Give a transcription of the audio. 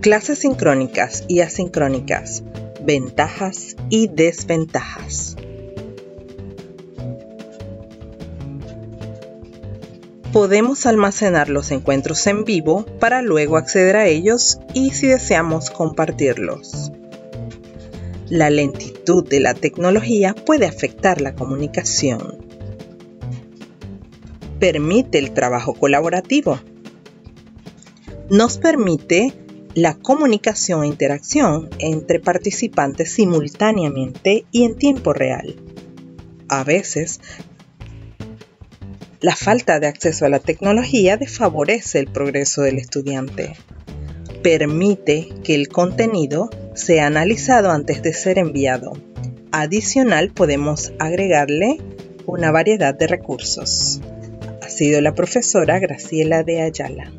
Clases sincrónicas y asincrónicas. Ventajas y desventajas. Podemos almacenar los encuentros en vivo para luego acceder a ellos y si deseamos compartirlos. La lentitud de la tecnología puede afectar la comunicación. Permite el trabajo colaborativo. Nos permite la comunicación e interacción entre participantes simultáneamente y en tiempo real. A veces, la falta de acceso a la tecnología desfavorece el progreso del estudiante. Permite que el contenido sea analizado antes de ser enviado. Adicional, podemos agregarle una variedad de recursos. Ha sido la profesora Graciela de Ayala.